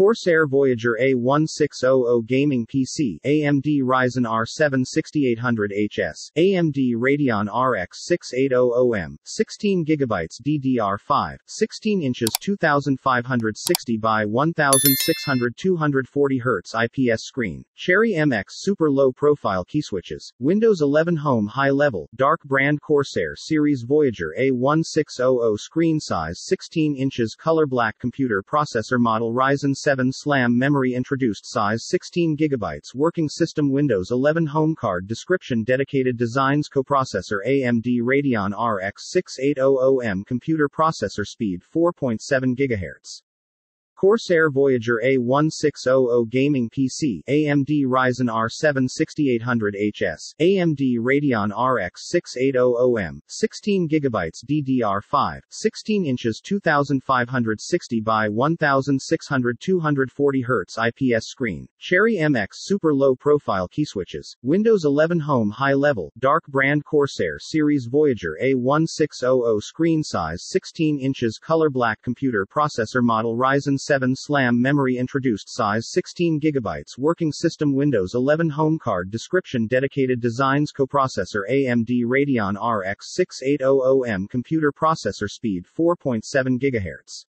Corsair Voyager A1600 Gaming PC, AMD Ryzen R7 6800HS, AMD Radeon RX 6800M, 16GB DDR5, 16 inches 2560 by 1600 240 Hz IPS screen, Cherry MX super low profile key switches, Windows 11 Home high level, dark brand Corsair Series Voyager A1600 screen size 16 inches color black computer processor model Ryzen 7 SLAM memory introduced size 16 GB working system Windows 11 home card description dedicated designs coprocessor AMD Radeon RX 6800M computer processor speed 4.7 GHz Corsair Voyager A1600 Gaming PC, AMD Ryzen R7 6800HS, AMD Radeon RX 6800M, 16GB DDR5, 16 inches 2560 by 1600 240 Hz IPS screen, Cherry MX super low profile key switches, Windows 11 Home high level, dark brand Corsair Series Voyager A1600 screen size 16 inches color black computer processor model Ryzen 7 SLAM memory introduced size 16 GB working system Windows 11 home card description dedicated designs coprocessor AMD Radeon RX 6800M computer processor speed 4.7 GHz